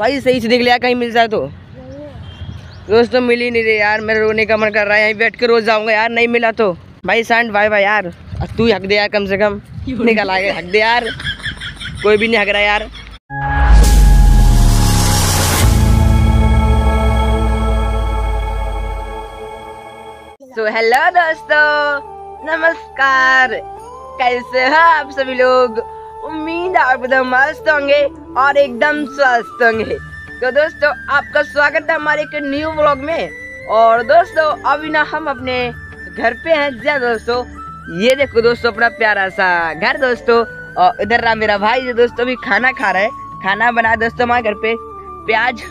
भाई सही से देख लिया कहीं मिल जाए तो। दोस्तों मिल ही नहीं रही यार मेरे रोने का मन कर रहा है यहीं बैठ के रोज जाऊँगा यार नहीं मिला तो। भाई सांड भाई भाई यार तू ही हक दे यार कम से कम। निकल आगे हक दे यार। कोई भी नहीं हक रहा यार। तो हेलो दोस्तों नमस्कार। कैसे हो आप सभी लोग? उम्मीद आप एकदम मस्त होंगे। और एकदम स्वस्थ होंगे। तो दोस्तों, आपका स्वागत है हमारे एक न्यू ब्लॉग में। और दोस्तों, अभी ना हम अपने घर पे हैं। जी हाँ दोस्तों, ये देखो दोस्तों, अपना प्यारा सा घर दोस्तों। और इधर रहा मेरा भाई जो दोस्तों अभी खाना खा रहा है। खाना बना दोस्तों हमारे घर पे। प्याज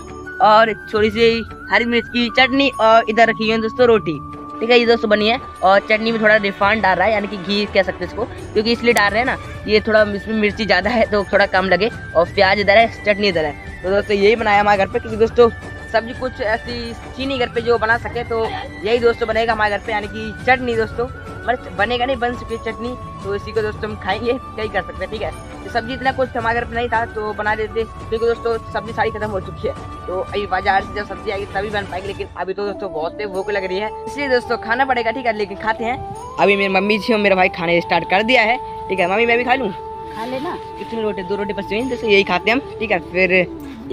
और थोड़ी सी हरी मिर्च की चटनी और इधर रखी है दोस्तों रोटी। ठीक है, ये दोस्तों बनी है। और चटनी में थोड़ा रिफाइंड डाल रहा है, यानी कि घी कह सकते हैं इसको। क्योंकि इसलिए डाल रहे हैं ना, ये थोड़ा इसमें मिर्ची ज़्यादा है तो थोड़ा कम लगे। और प्याज इधर है, चटनी इधर है। तो दोस्तों यही बनाया हमारे घर पर क्योंकि दोस्तों सब्ज़ी कुछ ऐसी चीनी घर पे जो बना सके तो यही दोस्तों बनेगा हमारे घर पे, यानी कि चटनी दोस्तों। मतलब बनेगा नहीं, बन सके चटनी तो इसी को दोस्तों हम खाएँगे, क्या ही कर सकते हैं, ठीक है? सब्ज़ी इतना कुछ हमारे घर नहीं था तो बना देते क्योंकि दोस्तों सब्ज़ी सारी खत्म हो चुकी है। तो अभी बाज़ार से जब सब्ज़ी आएगी तभी बन पाएगी लेकिन अभी तो दोस्तों बहुत तेज भूख लग रही है। इसलिए दोस्तों खाना पड़ेगा ठीक है लेकिन खाते हैं। अभी मेरी मम्मी जी और मेरा भाई खाने स्टार्ट कर दिया है ठीक है। मम्मी मैं भी खा लूँ? खा लेना। कितनी रोटी दो रोटी बची हुई हैं, जैसे यही खाते हैं हम ठीक है। फिर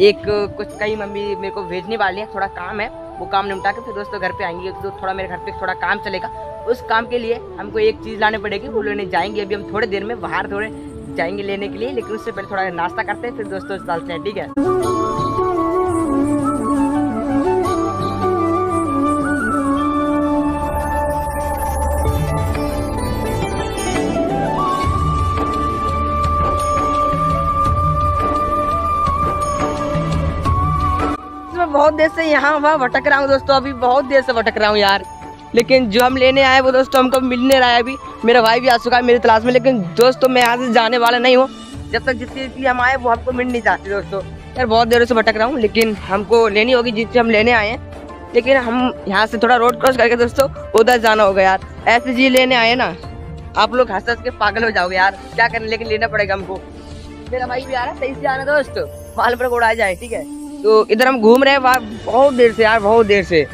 एक कुछ कई मम्मी मेरे को भेजने वाली है थोड़ा काम है वो काम निपटा के फिर दोस्तों घर पे आएँगे। तो थोड़ा मेरे घर पे थोड़ा काम चलेगा। उस काम के लिए हमको एक चीज़ लाने पड़ेगी वो लेने जाएँगे। अभी हम थोड़े देर में बाहर थोड़े जाएँगे लेने के लिए, लेकिन उससे पहले थोड़ा नाश्ता करते हैं, फिर दोस्तों चलते हैं, ठीक है? बहुत देर से यहाँ वहाँ भटक रहा हूँ दोस्तों, अभी बहुत देर से भटक रहा हूँ यार। लेकिन जो हम लेने आए वो दोस्तों हमको मिल नहीं रहा है अभी। मेरा भाई भी आ चुका है मेरी तलाश में, लेकिन दोस्तों मैं यहाँ से जाने वाला नहीं हूँ। जब तक जिसके लिए हम आए, वो हमको मिल नहीं चाहते दोस्तों। यार बहुत देर से भटक रहा हूँ, लेकिन हमको लेनी होगी जिससे हम लेने आए हैं। लेकिन हम यहाँ से थोड़ा रोड क्रॉस करके दोस्तों, उधर जाना होगा यार। ऐसे चीज़ लेने आए ना, आप लोग हंस हंस के पागल हो जाओगे यार। क्या करें लेकिन लेना पड़ेगा हमको। मेरा भाई भी आ रहा है, सही से आना दोस्त। माल पर उड़ा जाए, ठीक है। तो इधर हम घूम रहे हैं बहुत देर से यार, बहुत देर से।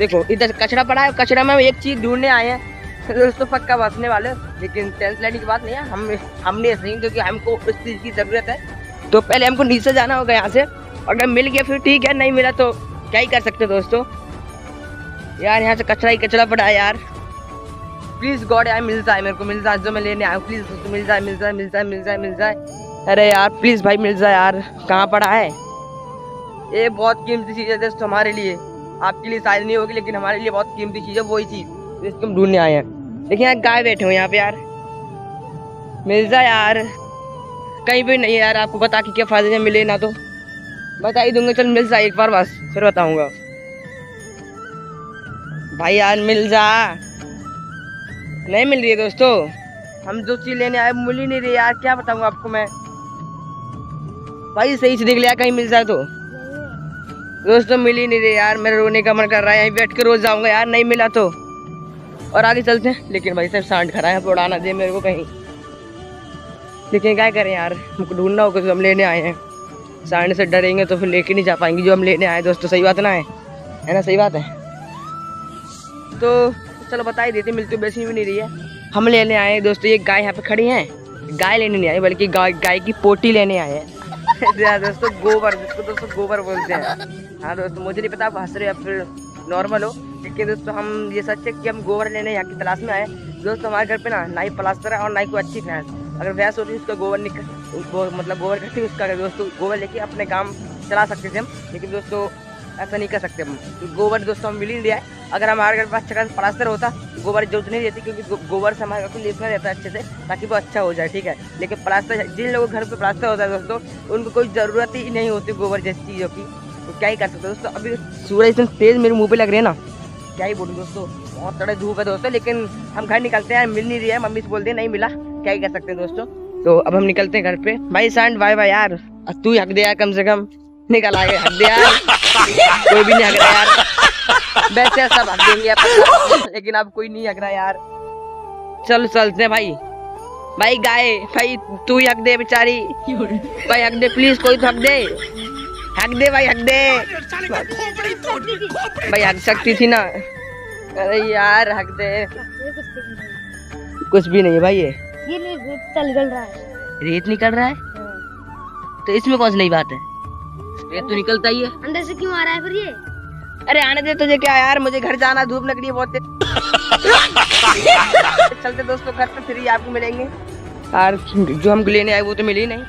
देखो, इधर कचरा पड़ा है, कचरा में एक चीज़ ढूँढने आए हैं। दोस्तों, पक्का बसने वाले लेकिन टेंस लेने की बात नहीं है, हम हमने नहीं, क्योंकि हमको उस चीज़ की ज़रूरत है। तो पहले हमको नीचे जाना होगा यहाँ से। अगर मिल गया फिर ठीक है, नहीं मिला तो क्या ही कर सकते दोस्तों? यार, यहाँ से कचरा ही कचरा पड़ा है यार। प्लीज़ गॉड यार, मिल जाए मेरे को, मिल जाए, जो मैं लेने आया प्लीज़ मिल जाए मिल जाए मिल जाए मिल जाए मिल जाए। अरे यार प्लीज़ भाई, मिल जाए यार। कहाँ पड़ा है? ये बहुत कीमती चीज़ है दोस्तों, हमारे लिए। आपके लिए शायद नहीं होगी, लेकिन हमारे लिए बहुत कीमती चीज़ है, वही चीज़। जिसको हम ढूँढने आए हैं। देखिए, यहाँ गाय बैठे हुए यहाँ पे यार। मिल जाए यार, कहीं भी नहीं यार, आपको बता के क्या फ़ायदे मिले ना तो। बता ही दूँगा, चल मिल जाए एक बार बस, फिर बताऊँगा। भाई यार मिल जा नहीं मिल रही है दोस्तों। हम जो चीज़ लेने आए, मिल ही नहीं रही यार, क्या बताऊँगा आपको मैं। भाई सही से देख लिया कहीं मिल जाए तो। दोस्तों मिल ही नहीं रही यार, मेरा रोने का मन कर रहा है, यहीं बैठ के रोज जाऊँगा यार, नहीं मिला तो। और आगे चलते हैं। लेकिन भाई साहब, सांड खड़ा है उड़ाना दे मेरे को कहीं। लेकिन क्या करें यार हमको ढूंढना होगा, जो हम लेने आए हैं। सांड से डरेंगे तो फिर लेके नहीं जा पाएँगे, जो हम लेने आए दोस्तों सही बात ना है? है ना, सही बात है? तो चलो बता ही देते, मिलती बेसी भी नहीं रही है। हम लेने आए दोस्तों ये गाय यहाँ पे खड़ी है। गाय लेने नहीं आए बल्कि गाय गाय की पोटी लेने आए हैं। दोस्तों, गोबर, जिसको दोस्तों गोबर बोलते हैं। हाँ दोस्तों, मुझे नहीं पता, आप हंस रहे या फिर नॉर्मल हो, लेकिन दोस्तों, हम ये सच है कि हम गोबर लेने यहाँ की तलाश में आए। दोस्तों, हमारे घर पे ना ना ही प्लास्टर है और ना ही कोई अच्छी भैंस। अगर भैंस होती, उसका गोबर निकल मतलब गोबर करती उसका दोस्तों, गोबर लेके अपने काम चला सकते थे हम। लेकिन दोस्तों, ऐसा नहीं कर सकते हम। गोबर, दोस्तों, हम मिल ही नहीं है। अगर हमारे घर पास अच्छा प्लास्टर होता गोबर ज़रूरत नहीं रहती क्योंकि गोबर से हमारे घर को लिपना रहता है अच्छे से, ताकि वो अच्छा हो जाए, ठीक है? लेकिन प्लास्टर जिन लोगों के घर पे प्लास्टर होता है दोस्तों, उनको कोई ज़रूरत ही नहीं होती गोबर जैसी चीज़ों की। तो क्या ही कर सकते दोस्तों, अभी सूरज इतने तेज़ मेरे मुँह पे लग रहे हैं ना, क्या ही बोलूँ दोस्तों, बहुत तड़े धूप है दोस्तों, लेकिन हम घर निकलते हैं, मिल नहीं रही है, मम्मी से बोलते हैं, नहीं मिला, क्या ही कर सकते हैं दोस्तों? तो अब हम निकलते हैं घर पे। भाई सांड भाई भाई यार। तू ही हक दे यार कम से कम, निकल आगे, हक दे यार। कोई भी नहीं हक रहा यार। वैसे सब हक देंगे लेकिन अब कोई नहीं हक रहा यार। चल चलते भाई। भाई गाय भाई तू ही हक दे बेचारी। भाई हक दे प्लीज़ कोई तो हक दे। हक दे भाई हक दे। भाई हक सकती थी ना। अरे यार हक दे। कुछ भी नहीं है भाई ये। ये रेत चल निकल रहा है। रेत निकल रहा है। तो इसमें कौन सी नई बात है? रेत तो निकलता ही है। अंदर से क्यों आ रहा है फिर ये? अरे आने दे तुझे क्या यार, मुझे घर जाना, धूप लग रही है बहुत। चलते दोस्तों, घर पर फिर ही आपको मिलेंगे यार, जो हमको लेने आए वो तो मिले ही नहीं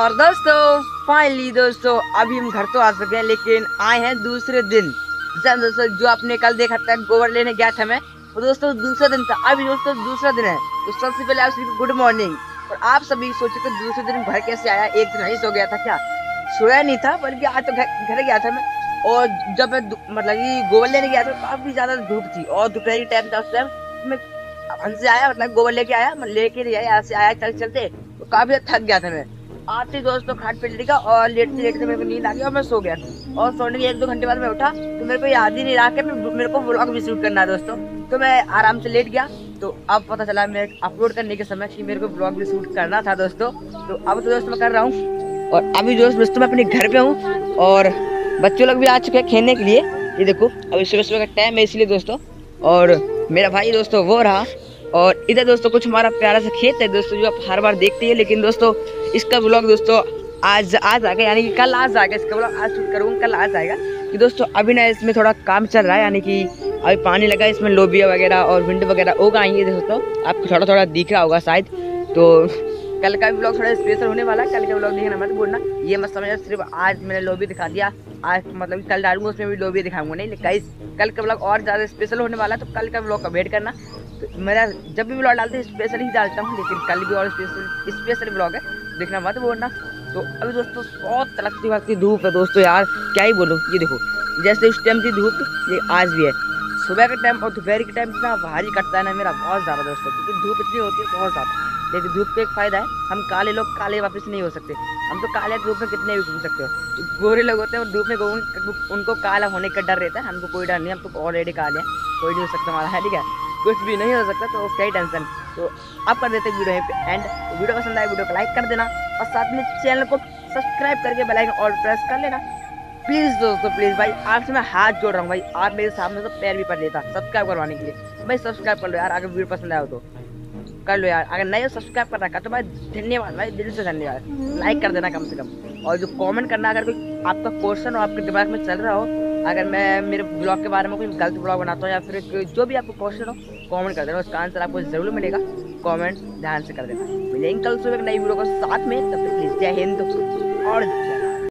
और दोस्तों फाइनली दोस्तों, अभी हम घर तो आ सके हैं, लेकिन आए हैं दूसरे दिन। दोस्तों, जो आपने कल देखा था, गोबर लेने गया था मैं, वो दोस्तों दूसरा दिन था, अभी दोस्तों दूसरा दिन है। तो सबसे पहले आप सभी गुड मॉर्निंग और आप सभी सोचे तो दूसरे दिन घर कैसे आया, एक दिन वहीं सो गया था क्या? सोया नहीं था, बल्कि आज तो घर गया था मैं। और जब मैं मतलब कि गोबर लेने गया था तो काफ़ी ज़्यादा धूप थी। और दोपहर टाइम था उस टाइम मैं हमसे आया मतलब गोबर लेके आया लेके नहीं आया से आया चल चलते तो काफ़ी थक गया था मैं। आते दोस्तों खाट पे लेटा और लेट लेटते लेटते मेरे को नींद आ गई और मैं सो गया। और सोने के एक दो घंटे बाद मैं उठा तो मेरे को याद ही नहीं रहा कि मेरे को ब्लॉग भी शूट करना है दोस्तों। तो मैं आराम से लेट गया तो अब पता चला मैं अपलोड करने के समय कि मेरे को ब्लॉग भी शूट करना था दोस्तों। तो अब तो दोस्तों मैं कर रहा हूँ, और अभी दोस्त दोस्तों मैं अपने घर पे हूँ, और बच्चों लोग भी आ चुके हैं खेलने के लिए। ये देखो, अभी सुबह सुबह का टाइम है इसलिए दोस्तों, और मेरा भाई दोस्तों वो रहा। और इधर दोस्तों कुछ हमारा प्यारा सा खेत है दोस्तों जो आप हर बार देखते हैं। लेकिन दोस्तों इसका ब्लॉग दोस्तों आज आज आ गया यानी कि कल आज आ गया। इसका ब्लॉग आज शूट करूँगा कल आज आएगा। कि दोस्तों अभी ना इसमें थोड़ा काम चल रहा है यानी कि अभी पानी लगा इसमें लोबिया वगैरह और विंडो वगैरह होगा ये दोस्तों। आपको थोड़ा थोड़ा दिख रहा होगा शायद। तो कल का भी ब्लॉग थोड़ा स्पेशल होने वाला है। कल का ब्लॉग देखना मत बोलना ये मत समझ सिर्फ़ आज मैंने लोबी दिखा दिया। आज मतलब कल डालूँगा उसमें भी लोबी दिखाऊँगा। नहीं guys, कल का ब्लॉग और ज़्यादा स्पेशल होने वाला है तो कल का ब्लॉग का वेट करना। मेरा जब भी ब्लॉग डालते हैं स्पेशल ही डालता हूँ, लेकिन कल भी और स्पेशल स्पेशल ब्लॉग है। देखना मत बोलना तो अभी दोस्तों, बहुत तड़कती भड़कती धूप है दोस्तों यार। क्या ही बोलो, ये देखो, जैसे उस टाइम थी धूप, ये आज भी है। सुबह के टाइम और दोपहर के टाइम इतना भारी कटता है ना मेरा, बहुत ज़्यादा दोस्तों, क्योंकि धूप इतनी होती है, बहुत ज़्यादा। लेकिन धूप का एक फ़ायदा है, हम काले लोग काले वापस नहीं हो सकते। हम तो काले धूप में कितने भी घूम सकते हो। गोरे लोग होते हैं, वो धूप में घूम, उनको काला होने का डर रहता है, हमको कोई डर नहीं, हम तो ऑलरेडी काले हैं, कोई नहीं हो सकता हमारा, है ठीक है? कुछ भी नहीं हो सकता तो उसका ही टेंशन तो आप कर देते वीडियो पे एंड वीडियो पसंद आए, वीडियो को लाइक कर देना और साथ में चैनल को सब्सक्राइब करके बेल आइकन और प्रेस कर लेना. प्लीज़ दोस्तों प्लीज़ भाई आपसे मैं हाथ जोड़ रहा हूँ भाई. आप मेरे सामने तो पैर भी पड़ लेता सब्सक्राइब करवाने के लिए. भाई सब्सक्राइब कर लो यार, अगर वीडियो पसंद आया हो तो. कर लो यार, अगर नहीं सब्सक्राइब कर रखा तो भाई, धन्यवाद भाई, दिल से धन्यवाद. लाइक कर देना कम से कम. और जो कमेंट करना, अगर कोई आपका क्वेश्चन और आपके दिमाग में चल रहा हो अगर मैं मेरे ब्लॉग के बारे में कोई गलत ब्लॉग बनाता हूँ या फिर जो भी आपको क्वेश्चन हो कमेंट कर देना। उसका आंसर आपको ज़रूर मिलेगा। कमेंट ध्यान से कर देना। मिलेंगे कल सुबह एक नई वीडियो को साथ में। तब तक प्लीज़ जय हिंद और